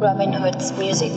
Robin Hood's music.